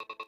You.